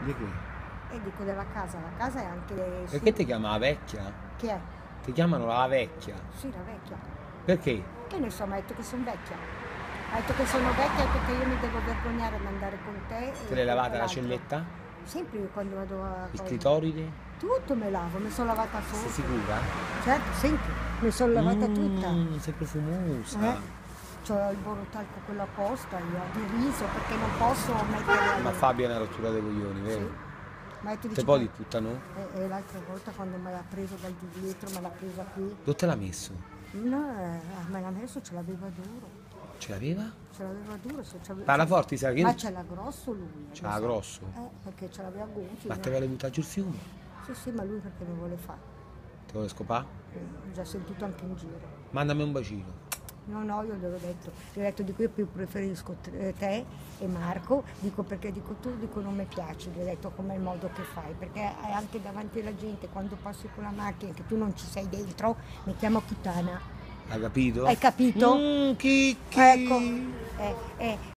Di qui. E dico della casa, la casa è anche... Perché ti chiama la vecchia? Chi è? Ti chiamano la vecchia. Sì, la vecchia. Perché? Che ne so, ma ha detto che sono vecchia. Ha detto che sono vecchia, che io mi devo vergognare ad andare con te. Te l'hai lavata la celletta? Sempre io quando vado a... Il clitoride? Tutto me lavo, mi sono lavata Sei sopra. sicura? Certo, senti, mi sono lavata tutta. Mm, sei profumosa. Eh? C'ho il borotalco quello apposta, io di riso perché non posso mettere... Ma Fabio è una rottura dei coglioni, Sì. vero? Ma tu dici poi di puttano? E, e l'altra volta quando me l'ha preso dal di dietro, me l'ha presa qui. Dove te l'ha messo? No, eh, me l'ha messo, ce l'aveva duro. Ce l'aveva? Ce l'aveva duro. Se c'aveva- Parla forte, sai che... Ma ce l'ha grosso lui. Ce l'ha grosso? Eh, perché ce l'aveva gonfio. Ma no? te vuole buttare giù il fiume? Sì, sì, ma lui perché mi vuole fare? Te vuole scopare? Eh, Ho già sentito anche in giro. Mandami un bacino. No, no, io gliel'ho detto. Gli ho detto, dico, io più preferisco te te e Marco, dico perché dico tu, dico non mi piace, gli ho detto come il modo che fai, perché anche davanti alla gente, quando passi con la macchina, che tu non ci sei dentro, mi chiamo puttana. Hai capito? Hai capito? Mm, chi, chi? Ecco, eh, eh,